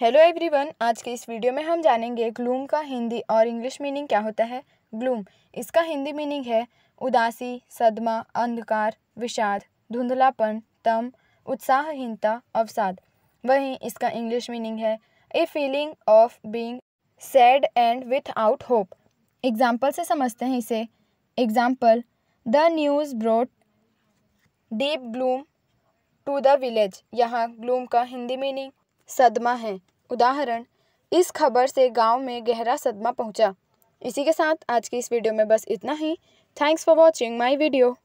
Hello everyone आज के इस वीडियो में हम जानेंगे ग्लूम का हिंदी और इंग्लिश मीनिंग क्या होता है। ग्लूम इसका हिंदी मीनिंग है उदासी, सदमा, अंधकार, विषाद, धुंधलापन तम उत्साहहीनता, अवसाद। वहीं इसका इंग्लिश मीनिंग है a feeling of being sad and without hope example से समझते हैं इसे। Example the news brought deep gloom to the village यहाँ ग्लूम का हिंदी मीनिंग सदमा है। उदाहरण, इस खबर से गाँव में गहरा सदमा पहुँचा। इसी के साथ आज की इस वीडियो में बस इतना ही। Thanks for watching my video